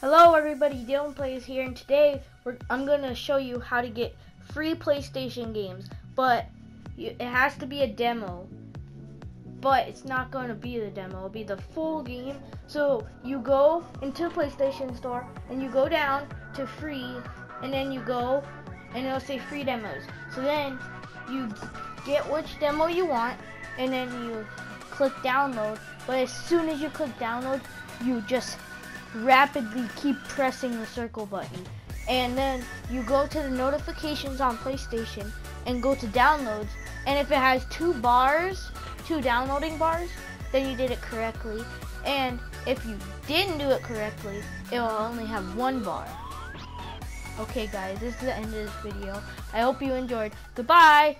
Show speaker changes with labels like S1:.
S1: Hello everybody, Dylan Plays here, and today I'm going to show you how to get free PlayStation games, but you, it has to be a demo, but it's not going to be the demo, it'll be the full game, so you go into PlayStation Store, and you go down to free, and then you go, and it'll say free demos, so then you get which demo you want, and then you click download, but as soon as you click download, you just rapidly keep pressing the circle button. And then you go to the notifications on PlayStation and go to downloads. And if it has two bars, two downloading bars, then you did it correctly. And if you didn't do it correctly, it will only have one bar. Okay guys, this is the end of this video. I hope you enjoyed. Goodbye!